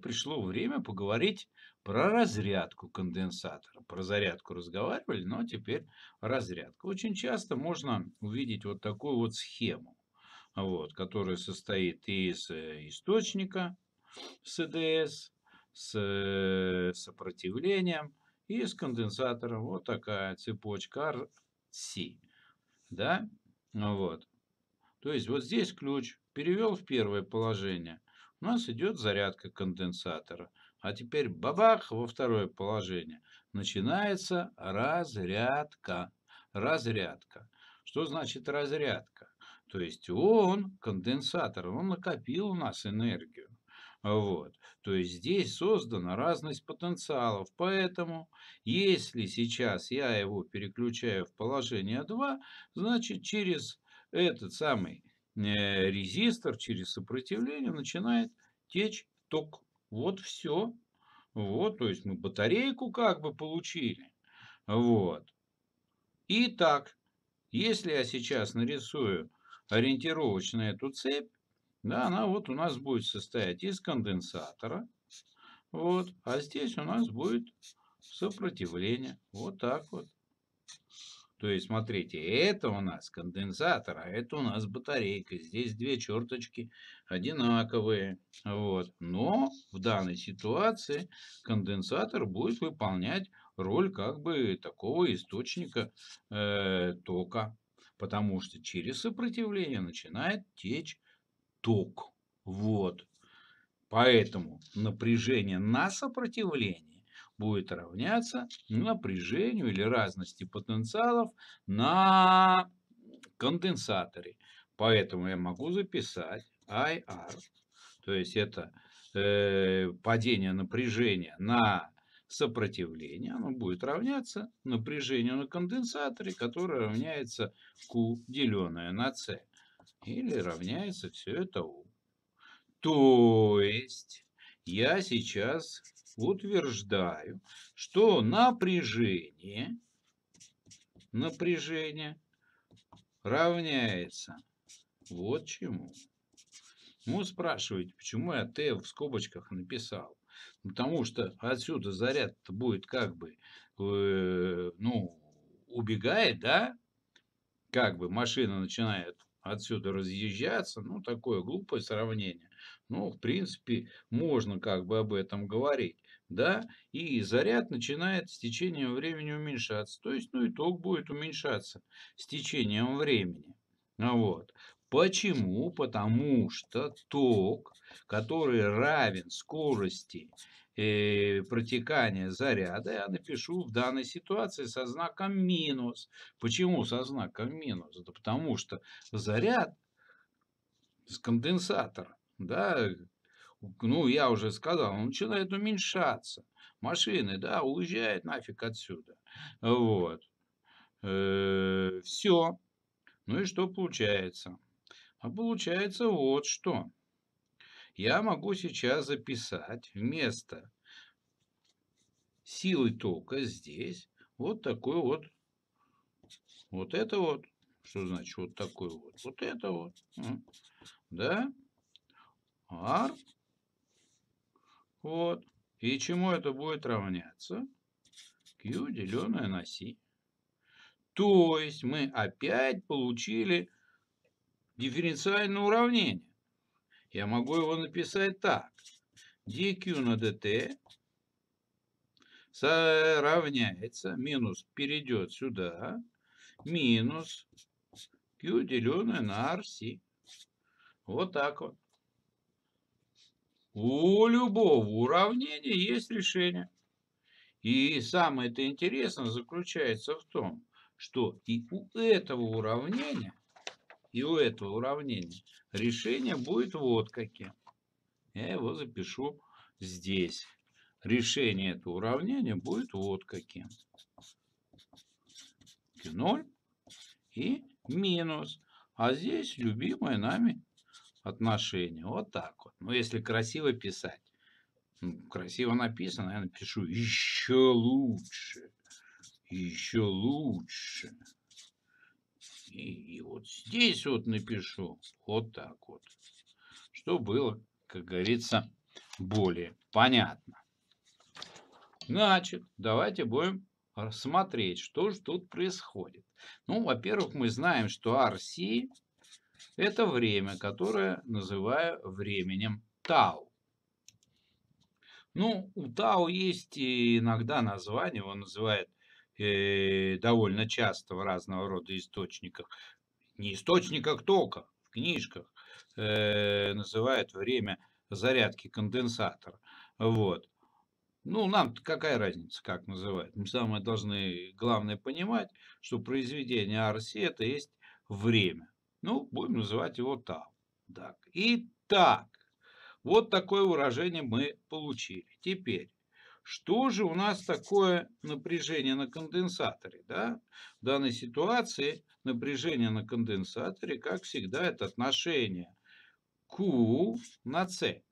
пришло время поговорить про разрядку конденсатора. Про зарядку разговаривали, но теперь разрядка. Очень часто можно увидеть вот такую вот схему, вот, которая состоит из э, источника СДС, с э, сопротивлением и с конденсатором. Вот такая цепочка RC. Да? Вот. То есть вот здесь ключ. Перевел в первое положение. У нас идет зарядка конденсатора. А теперь бабах во второе положение. Начинается разрядка. Разрядка. Что значит разрядка? То есть он, конденсатор, он накопил у нас энергию. Вот. То есть здесь создана разность потенциалов. Поэтому, если сейчас я его переключаю в положение 2, значит через этот самый резистор, через сопротивление начинает течь ток. Вот все. Вот, то есть мы батарейку как бы получили. Вот. Итак, если я сейчас нарисую ориентировочно эту цепь, да, она вот у нас будет состоять из конденсатора. Вот, а здесь у нас будет сопротивление. Вот так вот. То есть, смотрите, это у нас конденсатор, а это у нас батарейка. Здесь две черточки одинаковые. Вот. Но в данной ситуации конденсатор будет выполнять роль как бы такого источника э, тока. Потому что через сопротивление начинает течь ток. Вот. Поэтому напряжение на сопротивление будет равняться напряжению или разности потенциалов на конденсаторе. Поэтому я могу записать IR, то есть это э, падение напряжения на сопротивление, оно будет равняться напряжению на конденсаторе, которое равняется Q, деленное на C. Или равняется все это U. То есть я сейчас утверждаю, что напряжение, напряжение равняется вот чему. Ну, спрашиваете, почему я Т в скобочках написал? Потому что отсюда заряд будет как бы, э, ну, убегает, да? Как бы машина начинает отсюда разъезжаться. Ну, такое глупое сравнение. Ну, в принципе, можно как бы об этом говорить да, и заряд начинает с течением времени уменьшаться. То есть, ну, итог будет уменьшаться с течением времени. Вот. Почему? Потому что ток, который равен скорости э, протекания заряда, я напишу в данной ситуации со знаком минус. Почему со знаком минус? Да потому что заряд с конденсатора, да, ну, я уже сказал, он начинает уменьшаться. Машины, да, уезжают нафиг отсюда. Вот. Э, Все. Ну и что получается? А получается вот что. Я могу сейчас записать вместо силы тока здесь вот такой вот, вот это вот, что значит вот такой вот, вот это вот, да, R вот. И чему это будет равняться? Q деленное на C. То есть мы опять получили дифференциальное уравнение. Я могу его написать так. dq на dt равняется, минус перейдет сюда, минус q деленное на rc. Вот так вот. У любого уравнения есть решение. И самое-то интересное заключается в том, что и у этого уравнения, и у этого уравнения решение будет вот каким. Я его запишу здесь. Решение этого уравнения будет вот каким. 0 и минус. А здесь любимое нами отношения. Вот так вот. Но если красиво писать, ну, красиво написано, я напишу еще лучше. Еще лучше. И, и вот здесь вот напишу вот так вот. Что было, как говорится, более понятно. Значит, давайте будем смотреть, что же тут происходит. Ну, во-первых, мы знаем, что RC – это время, которое называю временем Тау. Ну, у Тау есть иногда название, его называют э, довольно часто в разного рода источниках. Не источниках только, в книжках э, называют время зарядки конденсатора. Вот. Ну, нам какая разница, как называть. Мы самое должны, главное, понимать, что произведение RC это есть время. Ну, будем называть его тау. Так. Итак, вот такое выражение мы получили. Теперь, что же у нас такое напряжение на конденсаторе? Да? В данной ситуации напряжение на конденсаторе, как всегда, это отношение Q на C.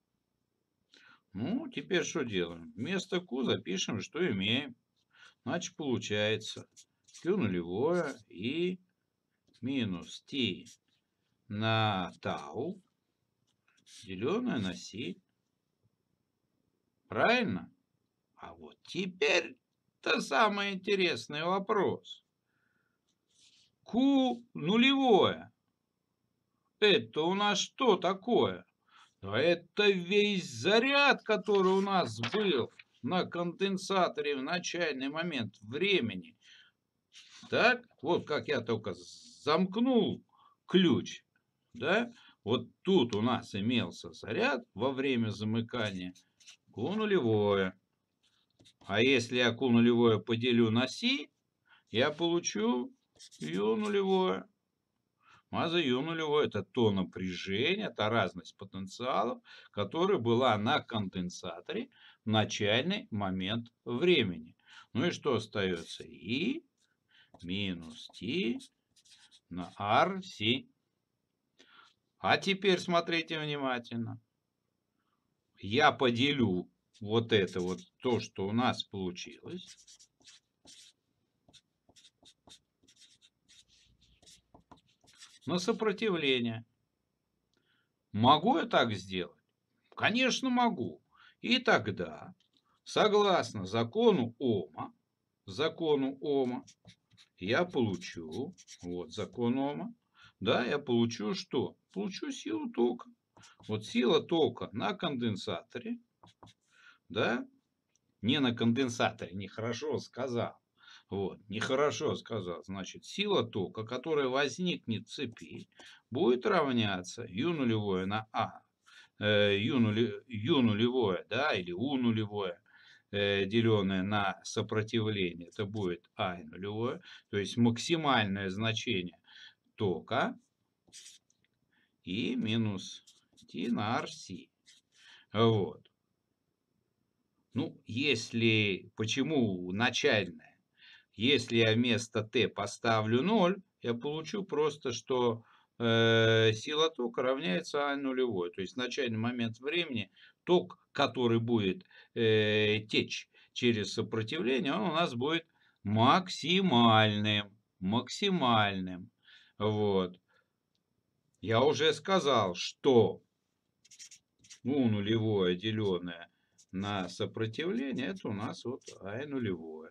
Ну, теперь что делаем? Вместо Q запишем, что имеем. Значит, получается Q нулевое и минус T на тау, деленное на Си. Правильно? А вот теперь-то самый интересный вопрос. Q нулевое. Это у нас что такое? А это весь заряд, который у нас был на конденсаторе в начальный момент времени. Так, вот как я только замкнул ключ, да, вот тут у нас имелся заряд во время замыкания Q нулевое. А если я Q нулевое поделю на Си, я получу U нулевое. Маза Ю нулевой это то напряжение, это разность потенциалов, которая была на конденсаторе в начальный момент времени. Ну и что остается? И минус Т на RC. А теперь смотрите внимательно. Я поделю вот это вот, то, что у нас получилось на сопротивление. Могу я так сделать? Конечно, могу. И тогда, согласно закону Ома, закону Ома, я получу, вот закон Ома, да, я получу что? Получу силу тока. Вот сила тока на конденсаторе, да, не на конденсаторе, нехорошо сказал, вот, нехорошо сказал. Значит, сила тока, которая возникнет в цепи, будет равняться U нулевое на А. Э, U, нули, U нулевое, да, или U нулевое, э, деленное на сопротивление. Это будет А нулевое. То есть максимальное значение тока и минус T на RC. Вот. Ну, если, почему начальное? Если я вместо t поставлю 0, я получу просто, что э, сила тока равняется А нулевой. То есть в начальный момент времени ток, который будет э, течь через сопротивление, он у нас будет максимальным. Максимальным. Вот. Я уже сказал, что У нулевое деленное на сопротивление, это у нас вот А нулевое.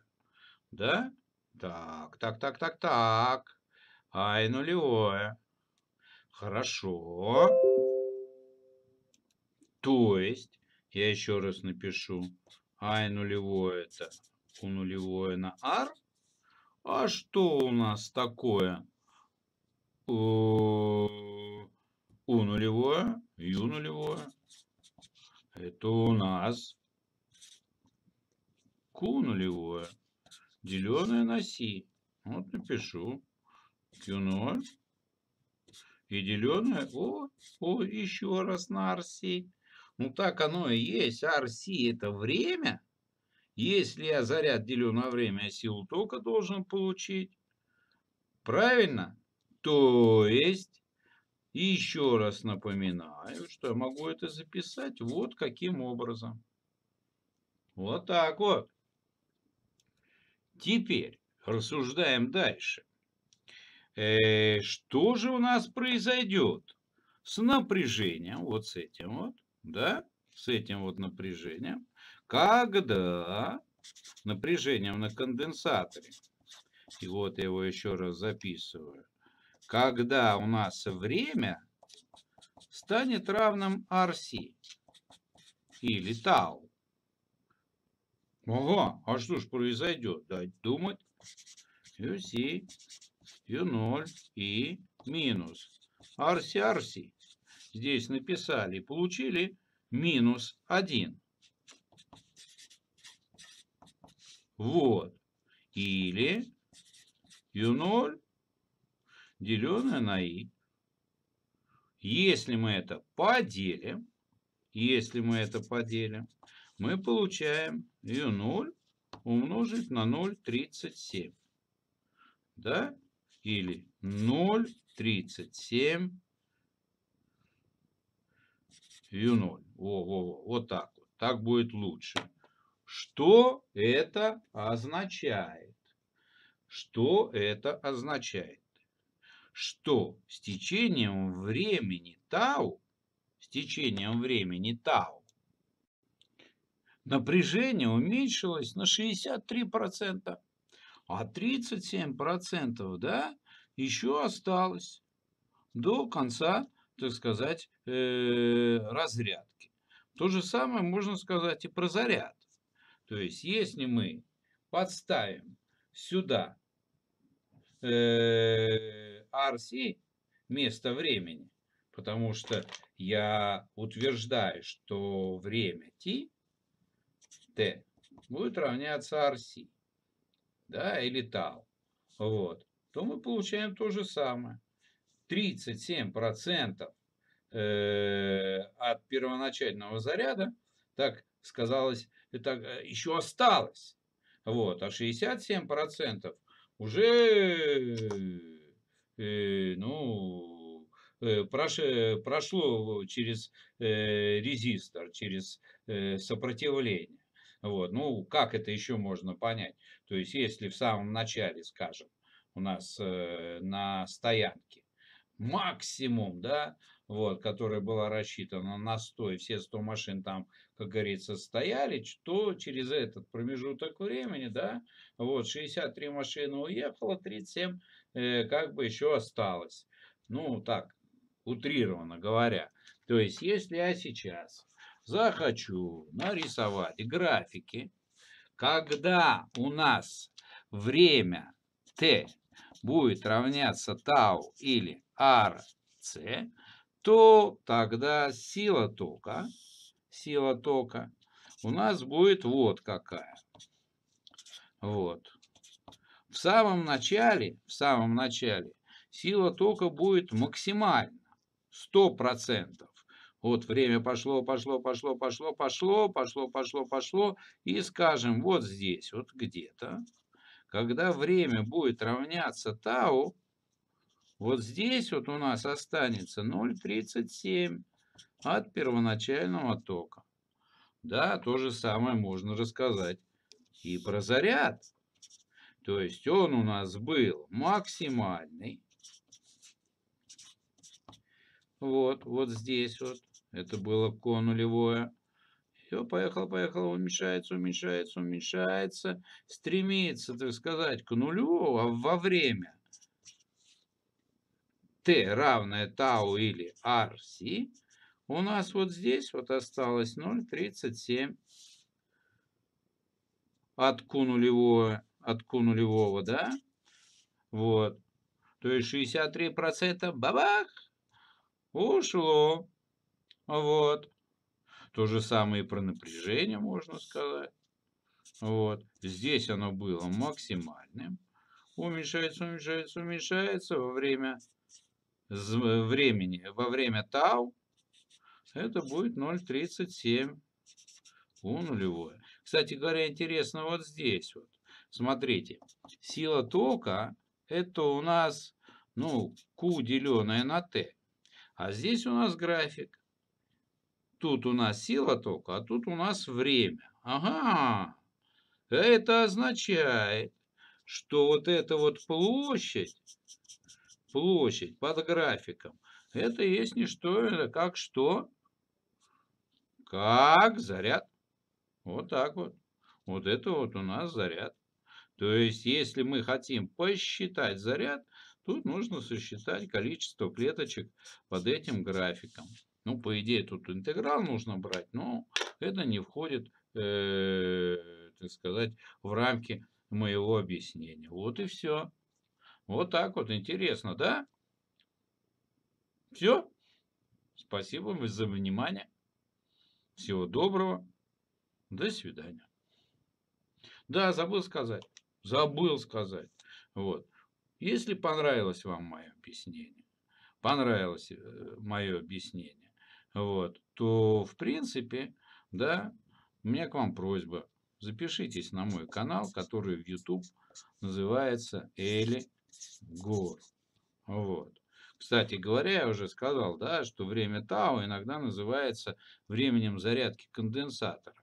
Да? Так, так, так, так, так. Ай нулевое. Хорошо. То есть, я еще раз напишу. Ай нулевое это у нулевое на R. А что у нас такое? У нулевое, Ю нулевое. Это у нас Q нулевое деленное на си. Вот напишу. Q0 и деленное, о, о, еще раз на RC. Ну так оно и есть. RC это время. Если я заряд делю на время, я силу тока должен получить. Правильно? То есть, еще раз напоминаю, что я могу это записать вот каким образом. Вот так вот. Теперь рассуждаем дальше. Э, что же у нас произойдет с напряжением, вот с этим вот, да? с этим вот напряжением, когда напряжением на конденсаторе, и вот я его еще раз записываю, когда у нас время станет равным RC или тау. Ага, а что ж произойдет? Дать думать. UC, U0 и минус RC, RC. Здесь написали, получили минус 1. Вот. Или U0 деленное на i. Если мы это поделим, если мы это поделим, мы получаем u0 умножить на 0,37. Да? Или 0,37 u0. Во, во, во, вот так вот. Так будет лучше. Что это означает? Что это означает? Что с течением времени тау, с течением времени тау, напряжение уменьшилось на 63%, а 37% да, еще осталось до конца, так сказать, э, разрядки. То же самое можно сказать и про заряд. То есть, если мы подставим сюда э, RC вместо времени, потому что я утверждаю, что время t, t будет равняться RC, да, или тау, вот, то мы получаем то же самое. 37% э, от первоначального заряда, так сказалось, это э, еще осталось. Вот, а 67% уже, ну, э, прош, прошло через э, резистор, через э, сопротивление. Вот, ну, как это еще можно понять? То есть, если в самом начале, скажем, у нас на стоянке максимум, да, вот, которая была рассчитана на 100, и все 100 машин там, как говорится, стояли, то через этот промежуток времени, да, вот, 63 машины уехало, 37 э, как бы еще осталось. Ну, так, утрированно говоря. То есть, если я сейчас захочу нарисовать графики, когда у нас время t будет равняться тау или rc, то тогда сила тока, сила тока у нас будет вот какая. Вот. В самом начале, в самом начале сила тока будет максимально 100%. Вот время пошло, пошло, пошло, пошло, пошло, пошло, пошло, пошло. И скажем, вот здесь, вот где-то, когда время будет равняться тау, вот здесь вот у нас останется 0,37 от первоначального тока. Да, то же самое можно рассказать и про заряд. То есть он у нас был максимальный. Вот, вот здесь вот. Это было ко нулевое. Все, поехало, поехало, уменьшается, уменьшается, уменьшается. Стремится, так сказать, к нулю а во время t равное тау или rc, у нас вот здесь вот осталось 0,37 от q нулевого, от q нулевого, да? Вот. То есть 63% бабах ушло. Вот. То же самое и про напряжение можно сказать. Вот. Здесь оно было максимальным. Уменьшается, уменьшается, уменьшается во время времени, во время тау, это будет 0,37 у нулевое. Кстати говоря, интересно вот здесь вот. Смотрите, сила тока это у нас, ну, Q деленное на T. А здесь у нас график. Тут у нас сила тока, а тут у нас время. Ага, это означает, что вот эта вот площадь площадь под графиком. Это есть не что, это как что? как заряд. Вот так вот. Вот это вот у нас заряд. То есть, если мы хотим посчитать заряд, тут нужно сосчитать количество клеточек под этим графиком. Ну, по идее, тут интеграл нужно брать, но это не входит, э, так сказать, в рамки моего объяснения. Вот и все. Вот так вот. Интересно, да? Все. Спасибо вам за внимание. Всего доброго. До свидания. Да, забыл сказать. Забыл сказать. Вот. Если понравилось вам мое объяснение, понравилось э, мое объяснение, вот, то в принципе, да, у меня к вам просьба. Запишитесь на мой канал, который в YouTube называется Эли Гор. Вот. Кстати говоря, я уже сказал, да, что время Тау иногда называется временем зарядки конденсатора.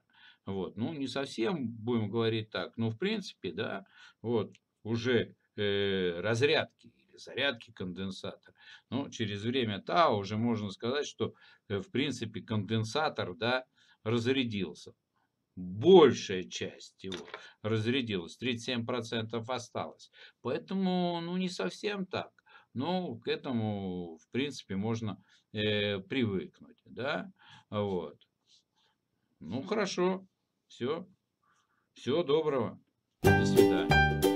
Вот. Ну, не совсем будем говорить так, но в принципе, да, вот, уже э, разрядки или зарядки конденсатора. Ну, через время Тау уже можно сказать, что э, в принципе конденсатор, да, разрядился. Большая часть его разрядилась, 37% осталось. Поэтому, ну, не совсем так. Но к этому, в принципе, можно э, привыкнуть, да, вот. Ну, хорошо. Все. Всего доброго. До свидания.